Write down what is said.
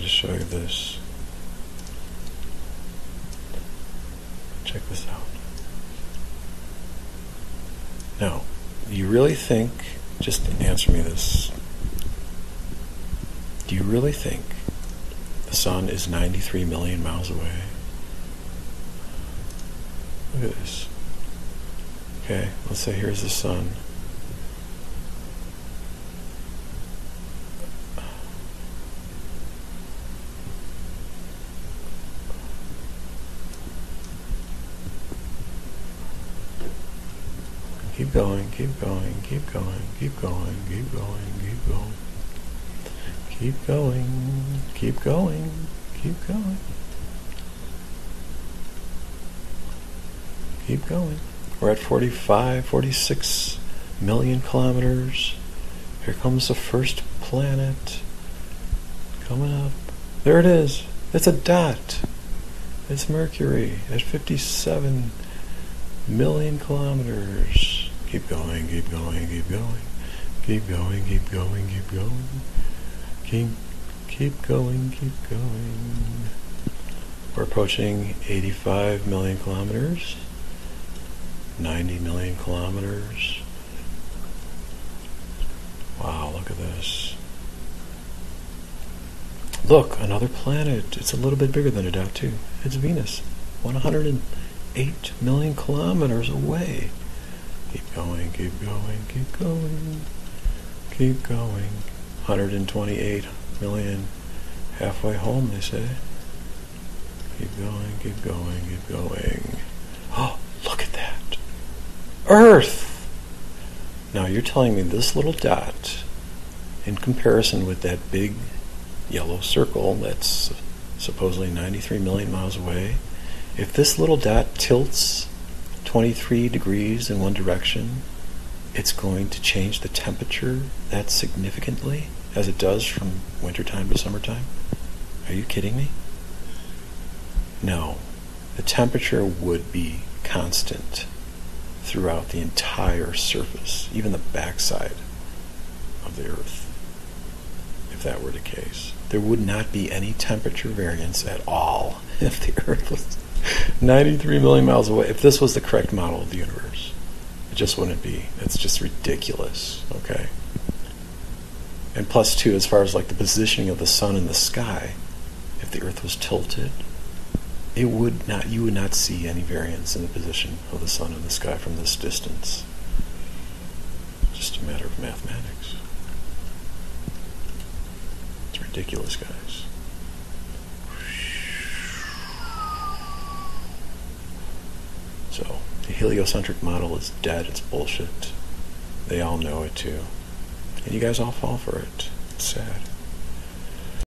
me just show you this. Check this out. Now, you really think, just answer me this. Do you really think the sun is 93 million miles away? Look at this. Okay, let's say here's the sun. Keep going, keep going, keep going, keep going, keep going, keep going. Keep going, keep going, keep going. Keep going. We're at 45, 46 million kilometers. Here comes the first planet coming up. There it is. It's a dot. It's Mercury at 57 million kilometers. Keep going, keep going, keep going. Keep going, keep going, keep going. Keep keep going, keep going. We're approaching 85 million kilometers. 90 million kilometers. Wow, look at this. Look, another planet. It's a little bit bigger than a dot, too. It's Venus. 108 million kilometers away. Keep going, keep going, keep going, keep going. 128 million halfway home, they say. Keep going, keep going, keep going. Oh, look at that. Earth! Now you're telling me this little dot, in comparison with that big yellow circle that's supposedly 93 million miles away, if this little dot tilts 23 degrees in one direction, it's going to change the temperature that significantly as it does from wintertime to summertime? Are you kidding me? No. The temperature would be constant throughout the entire surface, even the backside of the Earth, if that were the case. There would not be any temperature variance at all if the Earth was 93 million miles away. If this was the correct model of the universe, it just wouldn't be. It's just ridiculous, okay? And plus, two, as far as like the positioning of the sun in the sky, if the Earth was tilted, it would not you would not see any variance in the position of the sun in the sky from this distance. Just a matter of mathematics. It's ridiculous, guys. So the heliocentric model is dead, it's bullshit. They all know it too. And you guys all fall for it. It's sad.